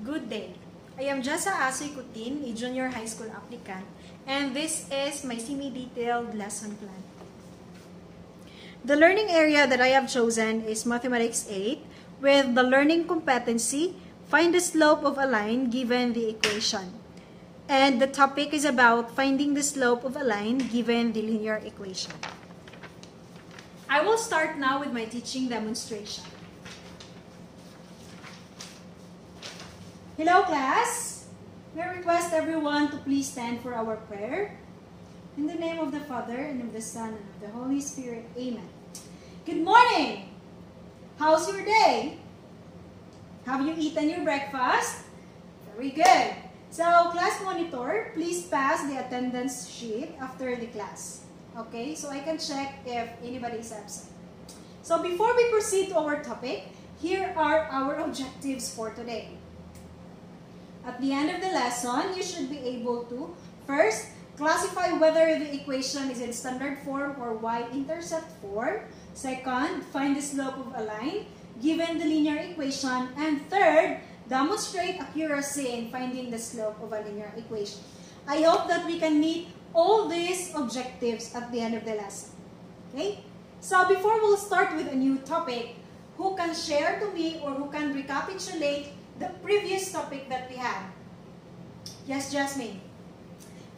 Good day. I am Jessa Asoy Kutin, a junior high school applicant, and this is my semi-detailed lesson plan. The learning area that I have chosen is Mathematics 8 with the learning competency, find the slope of a line given the equation. And the topic is about finding the slope of a line given the linear equation. I will start now with my teaching demonstration. Hello class! We request everyone to please stand for our prayer. In the name of the Father, and of the Son, and of the Holy Spirit. Amen. Good morning! How's your day? Have you eaten your breakfast? Very good. So, class monitor, please pass the attendance sheet after the class. Okay, so I can check if anybody is absent. So, before we proceed to our topic, here are our objectives for today. At the end of the lesson, you should be able to first classify whether the equation is in standard form or y-intercept form. Second, find the slope of a line given the linear equation. And third, demonstrate accuracy in finding the slope of a linear equation. I hope that we can meet all these objectives at the end of the lesson. Okay? So before we'll start with a new topic, who can share to me or who can recapitulate the previous topic that we had. Yes, Jasmine?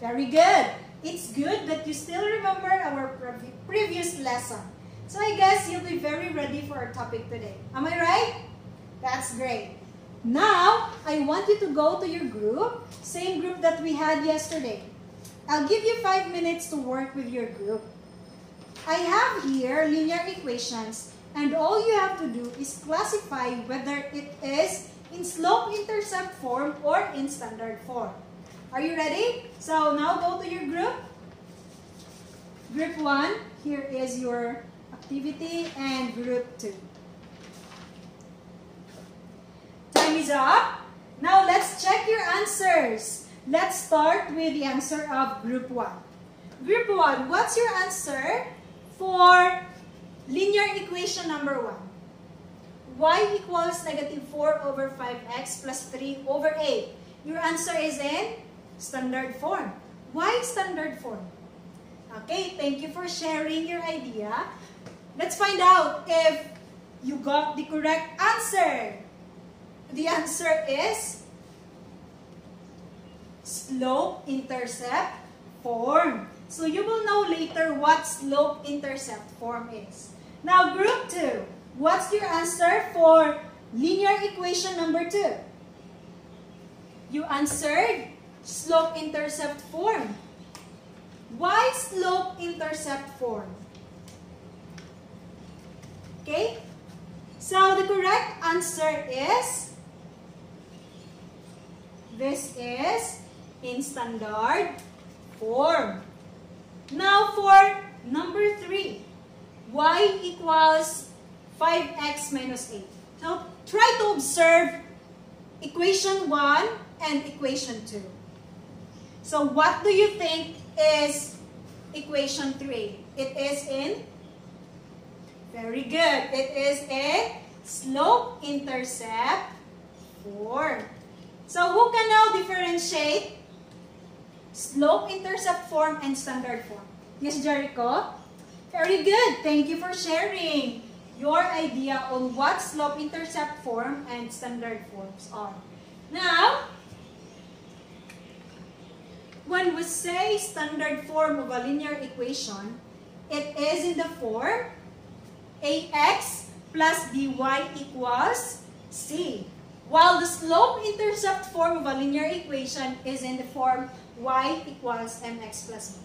Very good. It's good that you still remember our previous lesson. So I guess you'll be very ready for our topic today. Am I right? That's great. Now, I want you to go to your group, same group that we had yesterday. I'll give you five minutes to work with your group. I have here linear equations, and all you have to do is classify whether it is in slope-intercept form or in standard form. Are you ready? So now go to your group. Group 1, here is your activity, and group 2. Time is up. Now let's check your answers. Let's start with the answer of group 1. Group 1, what's your answer for linear equation number 1? y equals negative 4 over 5x plus 3 over 8. Your answer is in standard form. Why standard form? Okay, thank you for sharing your idea. Let's find out if you got the correct answer. The answer is slope-intercept form. So you will know later what slope-intercept form is. Now, group 2. What's your answer for linear equation number 2? You answered slope-intercept form. Why slope-intercept form? Okay? So the correct answer is this is in standard form. Now for number 3, y equals 5x minus 8. So, try to observe equation 1 and equation 2. So, what do you think is equation 3? It is in? Very good. It is a slope-intercept form. So, who can now differentiate slope-intercept form and standard form? Yes, Jericho? Very good. Thank you for sharing your idea on what slope-intercept form and standard forms are. Now, when we say standard form of a linear equation, it is in the form ax plus by equals c. While the slope-intercept form of a linear equation is in the form y equals mx plus b.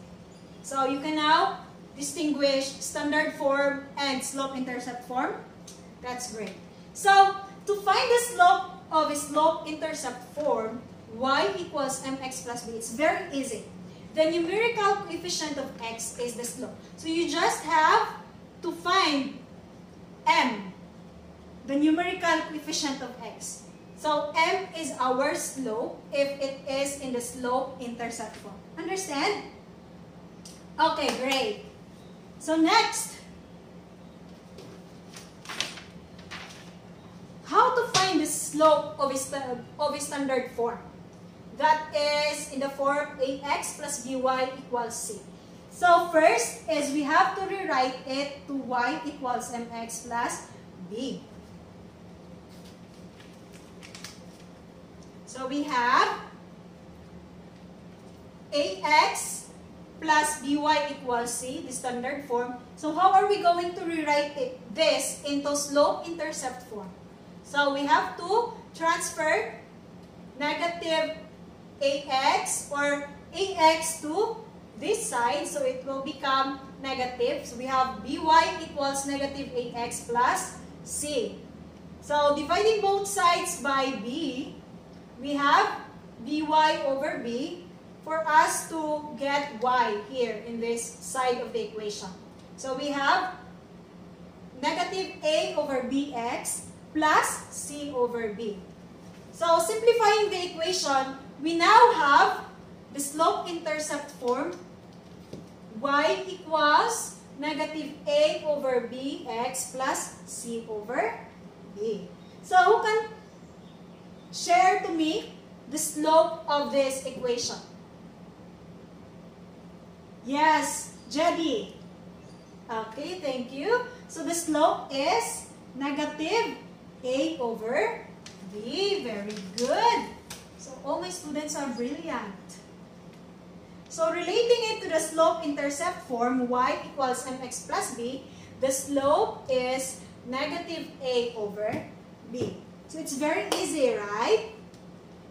So you can now distinguish standard form and slope-intercept form? That's great. So, to find the slope of a slope-intercept form, y equals mx plus b, it's very easy. The numerical coefficient of x is the slope. So, you just have to find m, the numerical coefficient of x. So, m is our slope if it is in the slope-intercept form. Understand? Okay, great. So next, how to find the slope of a, of a standard form. That is in the form ax plus by equals c. So first is we have to rewrite it to y equals mx plus b. So we have ax plus by equals c, the standard form. So how are we going to rewrite it, this into slope-intercept form? So we have to transfer negative ax or ax to this side. So it will become negative. So we have by equals negative ax plus c. So dividing both sides by b, we have by over b for us to get y here in this side of the equation. So we have negative a over bx plus c over b. So simplifying the equation, we now have the slope-intercept form y equals negative a over bx plus c over b. So who can share to me the slope of this equation? Yes, Jedi. Okay, thank you. So the slope is negative A over B. Very good. So all my students are brilliant. So relating it to the slope-intercept form, y equals mx plus b, the slope is negative a over b. So it's very easy, right?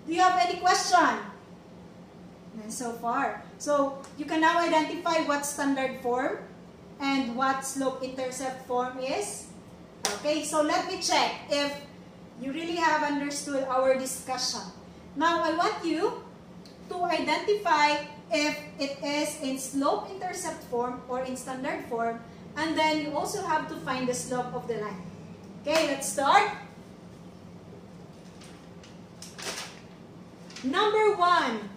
Do you have any question? And so far. So you can now identify what standard form and what slope-intercept form is. Okay, so let me check if you really have understood our discussion. Now, I want you to identify if it is in slope-intercept form or in standard form, and then you also have to find the slope of the line. Okay, let's start. Number one,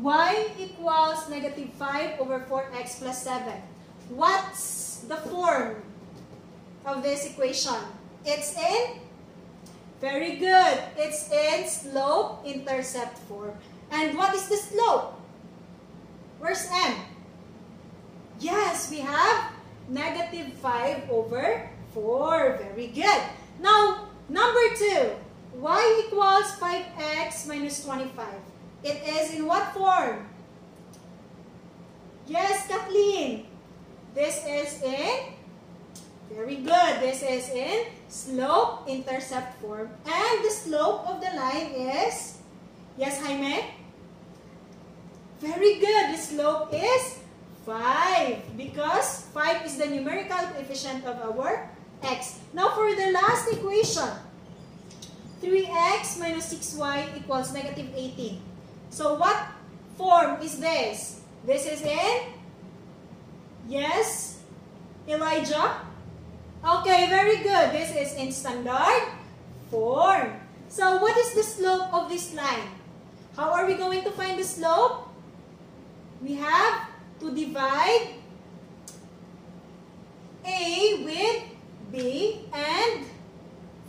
y equals negative 5 over 4x plus 7. What's the form of this equation? It's in? Very good. It's in slope-intercept form. And what is the slope? Where's m? Yes, we have negative 5 over 4. Very good. Now, number 2. Y equals 5x minus 25. It is in what form? Yes, Kathleen. This is in, very good, this is in slope-intercept form. And the slope of the line is, yes, Jaime? Very good, the slope is 5 because 5 is the numerical coefficient of our x. Now for the last equation, 3x minus 6y equals negative 18. So what form is this? This is in? Yes? Elijah? Okay, very good. This is in standard form. So what is the slope of this line? How are we going to find the slope? We have to divide A with B and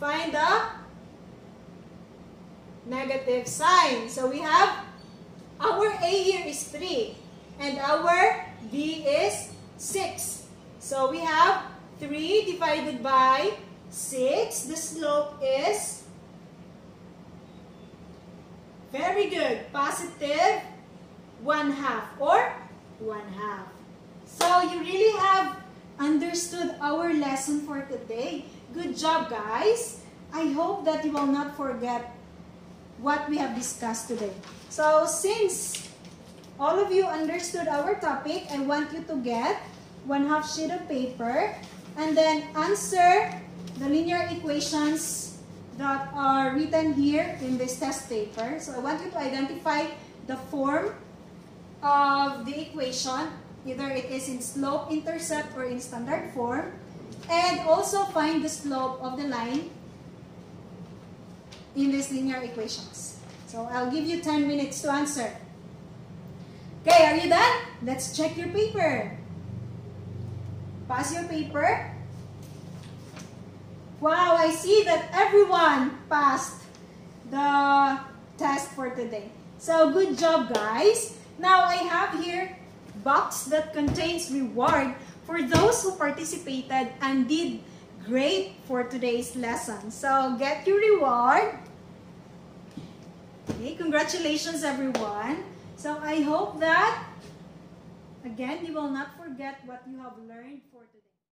find the negative sign. So we have our A here is 3. And our B is 6. So we have 3 divided by 6. The slope is very good. Positive 1 half or 1 half. So you really have understood our lesson for today. Good job, guys. I hope that you will not forget what we have discussed today. So, since all of you understood our topic, I want you to get one half sheet of paper and then answer the linear equations that are written here in this test paper. So, I want you to identify the form of the equation, either it is in slope intercept or in standard form, and also find the slope of the line in these linear equations. So I'll give you 10 minutes to answer. Okay, are you done? Let's check your paper. Pass your paper. Wow, I see that everyone passed the test for today. So good job, guys. Now I have here box that contains reward for those who participated and did great for today's lesson. So get your reward. Okay, congratulations everyone. So I hope that, again, you will not forget what you have learned for.